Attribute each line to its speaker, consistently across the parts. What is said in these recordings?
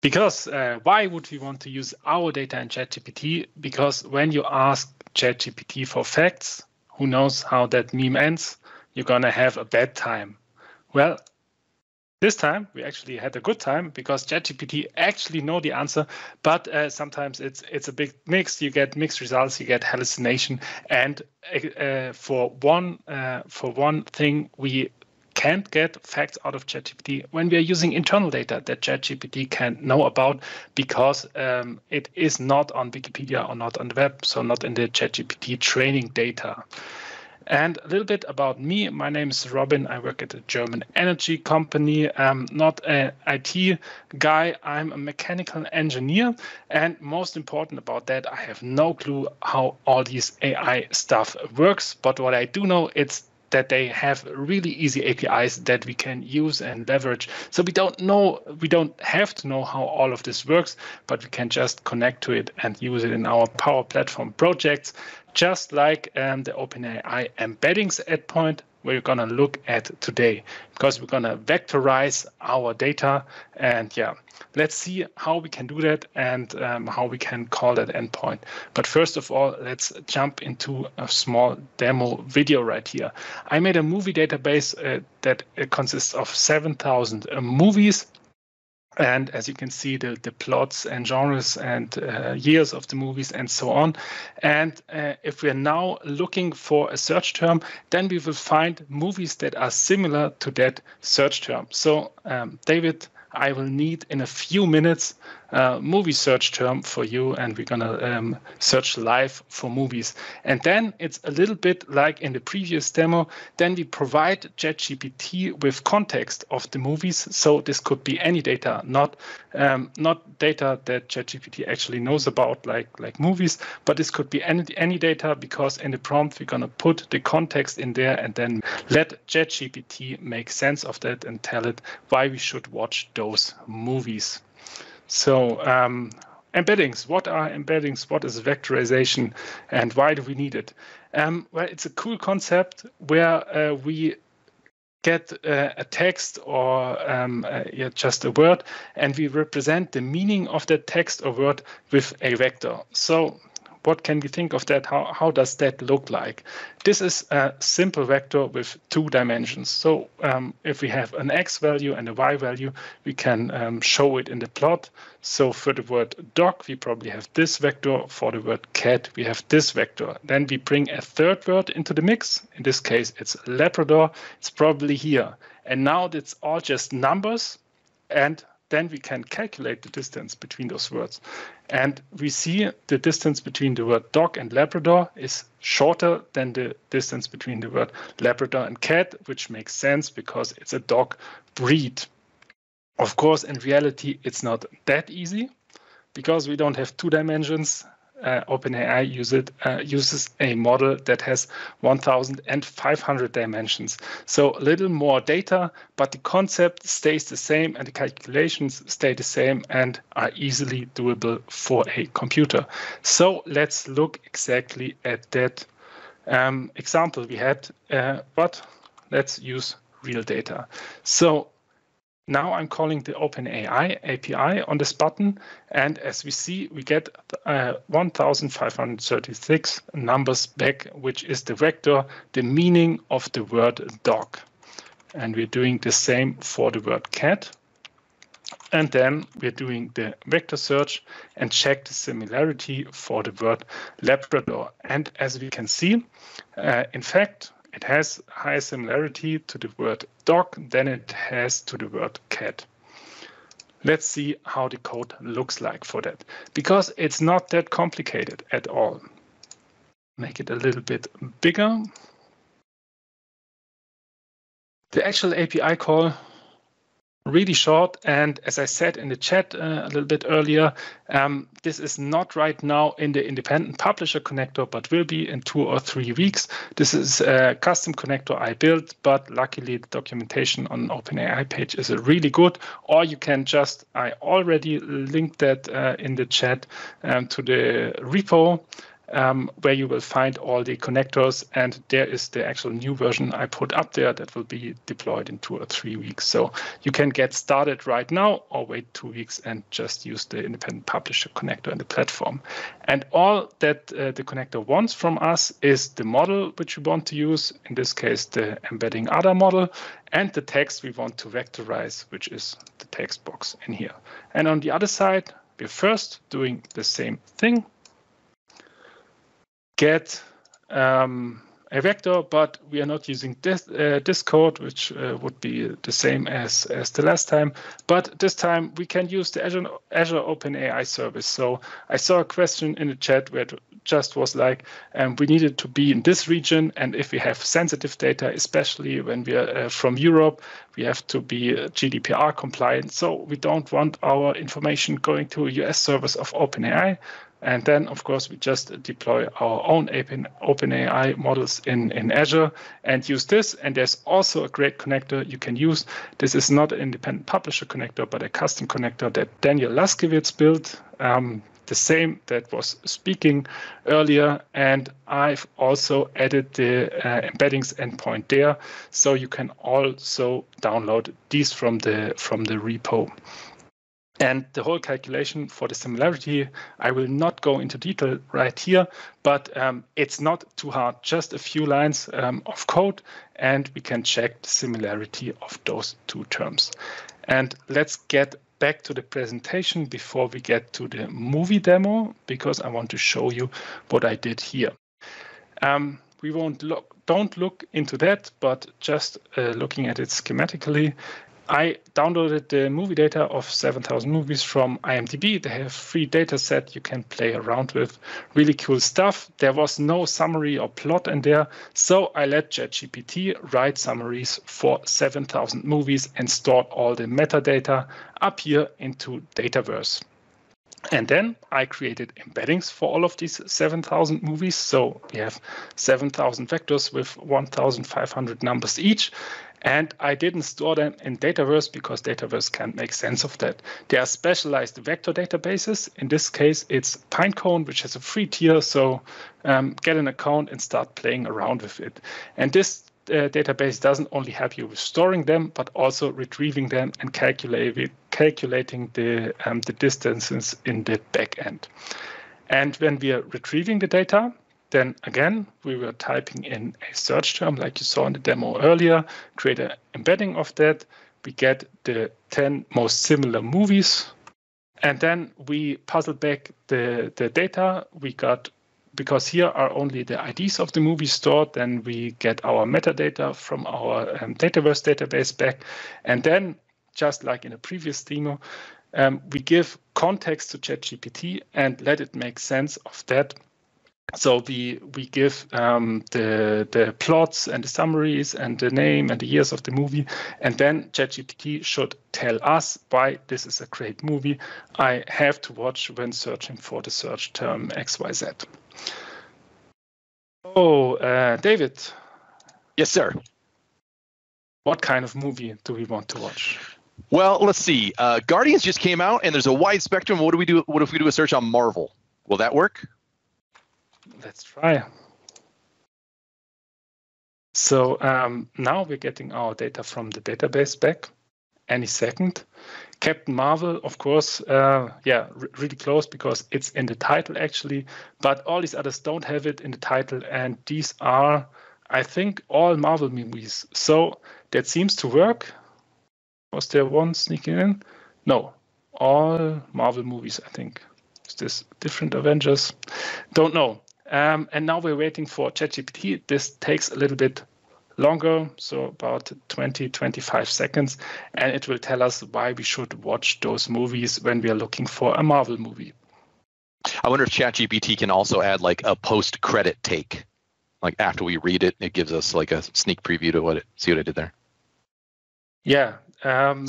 Speaker 1: Because uh, why would we want to use our data in ChatGPT? Because when you ask ChatGPT for facts, who knows how that meme ends? You're gonna have a bad time. Well, this time we actually had a good time because ChatGPT actually know the answer, but uh, sometimes it's it's a big mix. You get mixed results, you get hallucination, and uh, for one uh, for one thing we can't get facts out of ChatGPT when we are using internal data that ChatGPT can't know about because um, it is not on Wikipedia or not on the web, so not in the ChatGPT training data. And a little bit about me. My name is Robin. I work at a German energy company. I'm not an IT guy. I'm a mechanical engineer. And most important about that, I have no clue how all these AI stuff works. But what I do know, it's that they have really easy APIs that we can use and leverage. So we don't know, we don't have to know how all of this works, but we can just connect to it and use it in our Power Platform projects, just like um, the OpenAI embeddings endpoint we're going to look at today because we're going to vectorize our data. And yeah let's see how we can do that and um, how we can call that endpoint. But first of all let's jump into a small demo video right here. I made a movie database uh, that uh, consists of 7000 uh, movies and as you can see the, the plots and genres and uh, years of the movies and so on. And uh, if we're now looking for a search term then we will find movies that are similar to that search term. So um, david I will need in a few minutes movie search term for you, and we're gonna um, search live for movies. And then it's a little bit like in the previous demo. Then we provide ChatGPT with context of the movies. So this could be any data, not um, not data that ChatGPT actually knows about, like like movies, but this could be any any data because in the prompt we're gonna put the context in there and then let ChatGPT make sense of that and tell it why we should watch those movies. So um, embeddings, what are embeddings? What is vectorization and why do we need it? Um, well, it's a cool concept where uh, we get uh, a text or um, uh, yeah, just a word and we represent the meaning of that text or word with a vector. So what can we think of that? How, how does that look like? This is a simple vector with two dimensions. So um, if we have an x value and a y value, we can um, show it in the plot. So for the word dog, we probably have this vector. For the word cat, we have this vector. Then we bring a third word into the mix. In this case, it's Labrador. It's probably here. And now it's all just numbers and then we can calculate the distance between those words. And we see the distance between the word dog and Labrador is shorter than the distance between the word Labrador and cat, which makes sense because it's a dog breed. Of course, in reality, it's not that easy because we don't have two dimensions uh, OpenAI use it, uh, uses a model that has 1,500 dimensions. So a little more data, but the concept stays the same and the calculations stay the same and are easily doable for a computer. So let's look exactly at that um, example we had, uh, but let's use real data. So now I'm calling the OpenAI API on this button. And as we see, we get uh, 1,536 numbers back, which is the vector, the meaning of the word dog. And we're doing the same for the word cat. And then we're doing the vector search and check the similarity for the word Labrador. And as we can see, uh, in fact, it has higher similarity to the word dog than it has to the word cat. Let's see how the code looks like for that, because it's not that complicated at all. Make it a little bit bigger. The actual API call really short. And as I said in the chat uh, a little bit earlier, um, this is not right now in the independent publisher connector, but will be in two or three weeks. This is a custom connector I built, but luckily the documentation on OpenAI page is really good. Or you can just, I already linked that uh, in the chat um, to the repo um, where you will find all the connectors. And there is the actual new version I put up there that will be deployed in two or three weeks. So you can get started right now or wait two weeks and just use the independent publisher connector in the platform. And all that uh, the connector wants from us is the model which we want to use, in this case, the embedding ADA model, and the text we want to vectorize, which is the text box in here. And on the other side, we're first doing the same thing. Get um, a vector, but we are not using this, uh, this code, which uh, would be the same as, as the last time. But this time we can use the Azure, Azure OpenAI service. So I saw a question in the chat where it just was like, um, we needed to be in this region. And if we have sensitive data, especially when we are uh, from Europe, we have to be uh, GDPR compliant. So we don't want our information going to a US servers of OpenAI. And then, of course, we just deploy our own OpenAI models in, in Azure and use this. And there's also a great connector you can use. This is not an independent publisher connector, but a custom connector that Daniel Laskewitz built, um, the same that was speaking earlier. And I've also added the uh, embeddings endpoint there, so you can also download these from the from the repo. And the whole calculation for the similarity, I will not go into detail right here, but um, it's not too hard, just a few lines um, of code, and we can check the similarity of those two terms. And let's get back to the presentation before we get to the movie demo, because I want to show you what I did here. Um, we won't look, don't look into that, but just uh, looking at it schematically, I downloaded the movie data of 7,000 movies from IMDb. They have free data set you can play around with. Really cool stuff. There was no summary or plot in there. So I let ChatGPT write summaries for 7,000 movies and stored all the metadata up here into Dataverse. And then I created embeddings for all of these 7,000 movies. So we have 7,000 vectors with 1,500 numbers each. And I didn't store them in Dataverse because Dataverse can't make sense of that. They are specialized vector databases. In this case, it's Pinecone, which has a free tier. So um, get an account and start playing around with it. And this uh, database doesn't only help you with storing them, but also retrieving them and calculating the, um, the distances in the backend. And when we are retrieving the data, then again, we were typing in a search term like you saw in the demo earlier, create an embedding of that. We get the 10 most similar movies. And then we puzzle back the, the data we got because here are only the IDs of the movies stored, then we get our metadata from our um, Dataverse database back. And then, just like in a previous demo, um, we give context to ChatGPT and let it make sense of that so we we give um, the the plots and the summaries and the name and the years of the movie, and then ChatGPT should tell us why this is a great movie. I have to watch when searching for the search term XYZ. Oh, uh, David.
Speaker 2: Yes, sir.
Speaker 1: What kind of movie do we want to watch?
Speaker 2: Well, let's see. Uh, Guardians just came out, and there's a wide spectrum. What do we do? What if we do a search on Marvel? Will that work?
Speaker 1: Let's try. So um, now we're getting our data from the database back any second. Captain Marvel, of course, uh, yeah, really close because it's in the title actually, but all these others don't have it in the title, and these are, I think, all Marvel movies. So that seems to work. Was there one sneaking in? No, all Marvel movies, I think. Is this different Avengers? Don't know. Um, and now we're waiting for ChatGPT. This takes a little bit longer, so about 20, 25 seconds, and it will tell us why we should watch those movies when we are looking for a Marvel movie.
Speaker 2: I wonder if ChatGPT can also add like a post-credit take, like after we read it, it gives us like a sneak preview to what it. See what I did there?
Speaker 1: Yeah, um,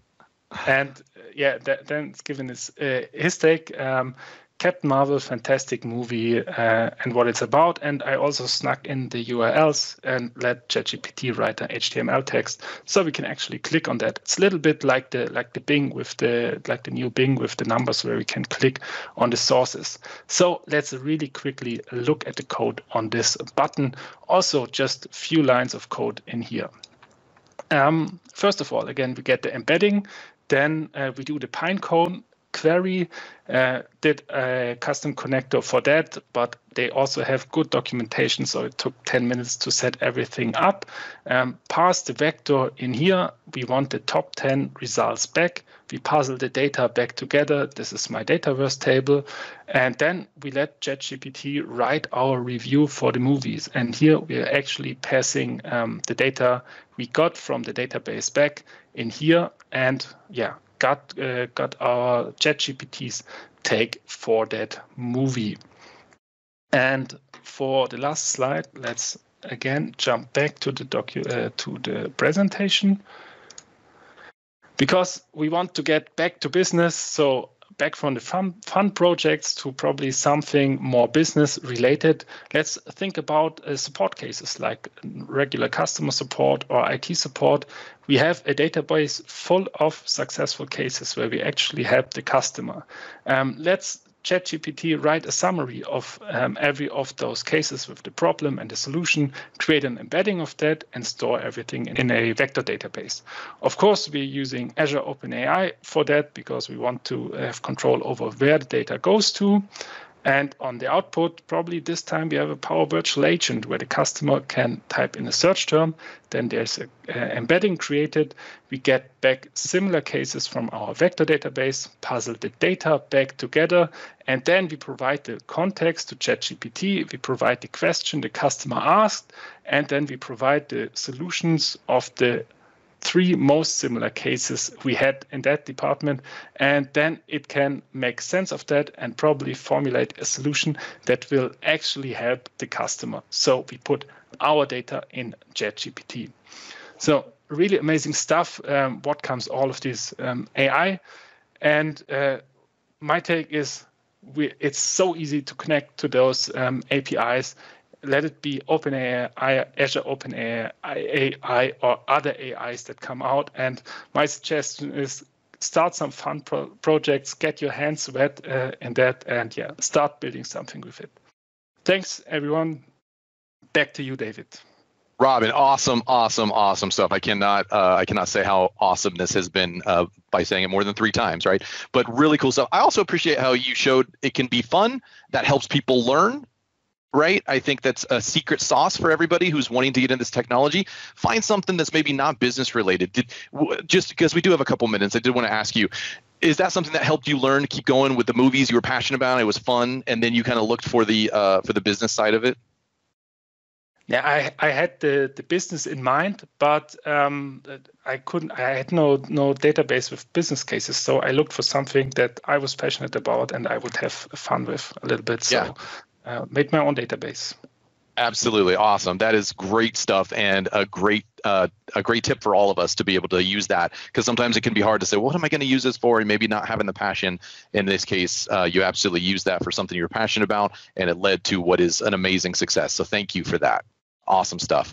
Speaker 1: and yeah, that, then it's given his uh, his take. Um, Captain Marvel, fantastic movie, uh, and what it's about. And I also snuck in the URLs and let ChatGPT write an HTML text, so we can actually click on that. It's a little bit like the like the Bing with the like the new Bing with the numbers, where we can click on the sources. So let's really quickly look at the code on this button. Also, just a few lines of code in here. Um, first of all, again, we get the embedding. Then uh, we do the pinecone query, uh, did a custom connector for that, but they also have good documentation. So it took 10 minutes to set everything up. Um, pass the vector in here. We want the top 10 results back. We puzzle the data back together. This is my Dataverse table. And then we let ChatGPT write our review for the movies. And here we are actually passing um, the data we got from the database back in here. And yeah, got uh, got our ChatGPT's take for that movie. And for the last slide, let's again jump back to the docu uh, to the presentation because we want to get back to business. So back from the fun, fun projects to probably something more business related, let's think about uh, support cases like regular customer support or IT support. We have a database full of successful cases where we actually help the customer. Um, let's ChatGPT write a summary of um, every of those cases with the problem and the solution, create an embedding of that, and store everything in a vector database. Of course, we're using Azure OpenAI for that because we want to have control over where the data goes to. And on the output, probably this time we have a Power Virtual Agent where the customer can type in a search term. Then there's an embedding created. We get back similar cases from our vector database, puzzle the data back together, and then we provide the context to ChatGPT. We provide the question the customer asked, and then we provide the solutions of the three most similar cases we had in that department. And then it can make sense of that and probably formulate a solution that will actually help the customer. So we put our data in ChatGPT. So really amazing stuff. Um, what comes all of this um, AI? And uh, my take is we, it's so easy to connect to those um, APIs let it be open OpenAI, Azure OpenAI, AI, or other AIs that come out. And my suggestion is start some fun pro- projects, get your hands wet uh, in that, and yeah, start building something with it. Thanks, everyone. Back to you, David.
Speaker 2: Robin, awesome, awesome, awesome stuff. I cannot, uh, I cannot say how awesome this has been uh, by saying it more than three times, right? But really cool stuff. I also appreciate how you showed it can be fun. That helps people learn right? I think that's a secret sauce for everybody who's wanting to get into this technology. Find something that's maybe not business related. Did just because we do have a couple minutes, I did want to ask you. Is that something that helped you learn to keep going with the movies you were passionate about? It was fun, and then you kind of looked for the uh, for the business side of it.
Speaker 1: Yeah, I, I had the, the business in mind, but um, I couldn't. I had no no database with business cases, so I looked for something that I was passionate about and I would have fun with a little bit. So yeah uh, made my own database.
Speaker 2: Absolutely awesome. That is great stuff and a great uh, a great tip for all of us to be able to use that because sometimes it can be hard to say what am I going to use this for and maybe not having the passion. In this case, uh, you absolutely use that for something you're passionate about and it led to what is an amazing success. So thank you for that. Awesome stuff.